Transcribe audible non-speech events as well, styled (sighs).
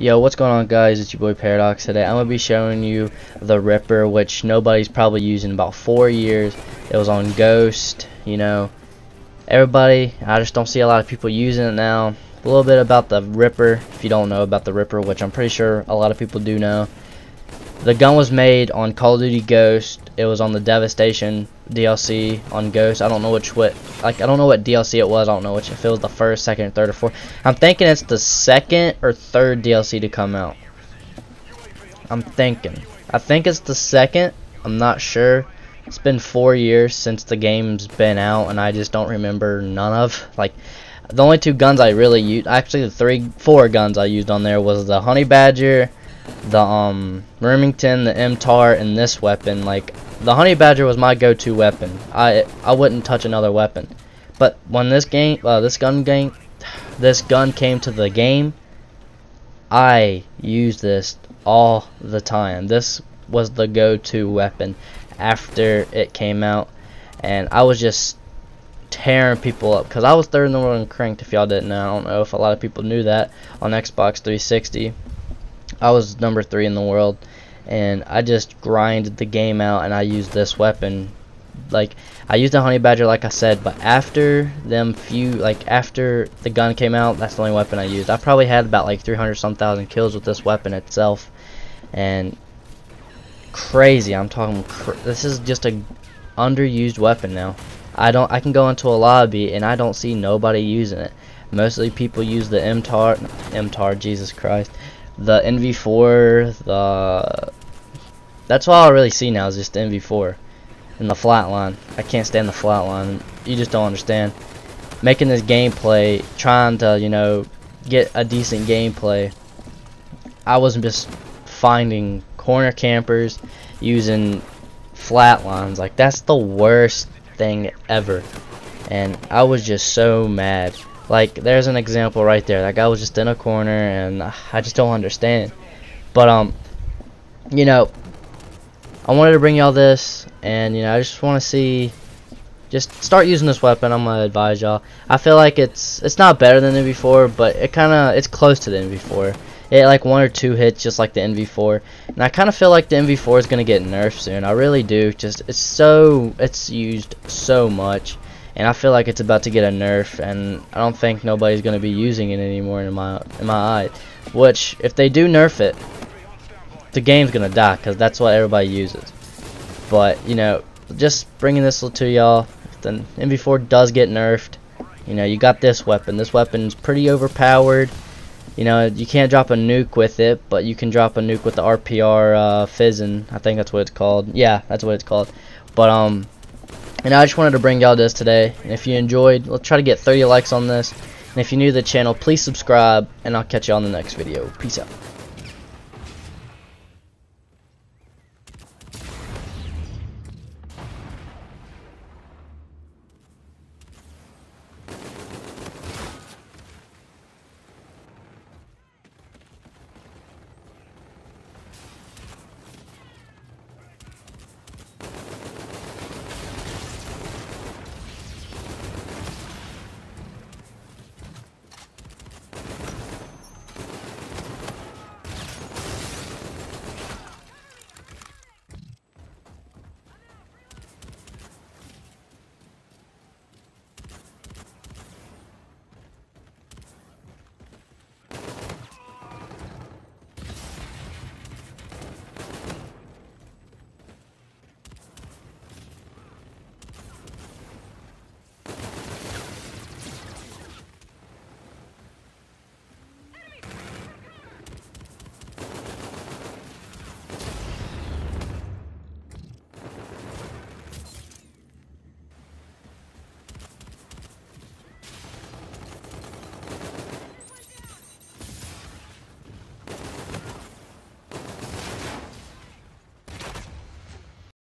Yo, what's going on guys? It's your boy Paradox. Today I'm going to be showing you the Ripper, which nobody's probably used in about four years. It was on Ghost, you know. Everybody, I just don't see a lot of people using it now. A little bit about the Ripper, if you don't know about the Ripper, which I'm pretty sure a lot of people do know. The gun was made on Call of Duty Ghost. It was on the Devastation DLC on Ghost. I don't know which what like I don't know what DLC it was. I don't know which if it was the first, second, third, or fourth. I'm thinking it's the second or third DLC to come out. I'm thinking. I think it's the second. I'm not sure. It's been four years since the game's been out, and I just don't remember none of like the only two guns I really used. Actually, the three, four guns I used on there was the Honey Badger the um Remington, the MTAR, and this weapon. Like the Honey Badger was my go-to weapon. I I wouldn't touch another weapon. But when this game, uh, this gun game, (sighs) this gun came to the game, I used this all the time. This was the go-to weapon after it came out, and I was just tearing people up because I was third in the world in cranked. If y'all didn't know, I don't know if a lot of people knew that on Xbox 360. I was number three in the world, and I just grind the game out, and I use this weapon. Like I used the honey badger, like I said, but after them few, like after the gun came out, that's the only weapon I used. I probably had about like 300 some thousand kills with this weapon itself, and crazy. I'm talking. Cr this is just a underused weapon now. I don't. I can go into a lobby and I don't see nobody using it. Mostly people use the MTAR. MTAR. Jesus Christ the NV4, the that's all I really see now is just the NV4 and the flatline. I can't stand the flatline. You just don't understand. Making this gameplay, trying to you know get a decent gameplay. I wasn't just finding corner campers using flatlines. Like that's the worst thing ever. And I was just so mad. Like, there's an example right there. That guy was just in a corner, and (sighs) I just don't understand. But, um, you know, I wanted to bring y'all this, and, you know, I just want to see, just start using this weapon. I'm going to advise y'all. I feel like it's, it's not better than the NV4, but it kind of, it's close to the NV4. It like one or two hits just like the NV4 and I kind of feel like the NV4 is gonna get nerfed soon I really do just it's so it's used so much and I feel like it's about to get a nerf and I don't think nobody's to be using it anymore in my in my eye. Which if they do nerf it the game's to die because that's what everybody uses. But you know just bringing this to y'all if the NV4 does get nerfed you know you got this weapon. This weapon's pretty overpowered. You know you can't drop a nuke with it but you can drop a nuke with the RPR uh, Fizzin I think that's what it's called. Yeah that's what it's called. But um and I just wanted to bring y'all this today. And if you enjoyed, let's try to get 30 likes on this. And if you're new to the channel, please subscribe. And I'll catch you on the next video. Peace out.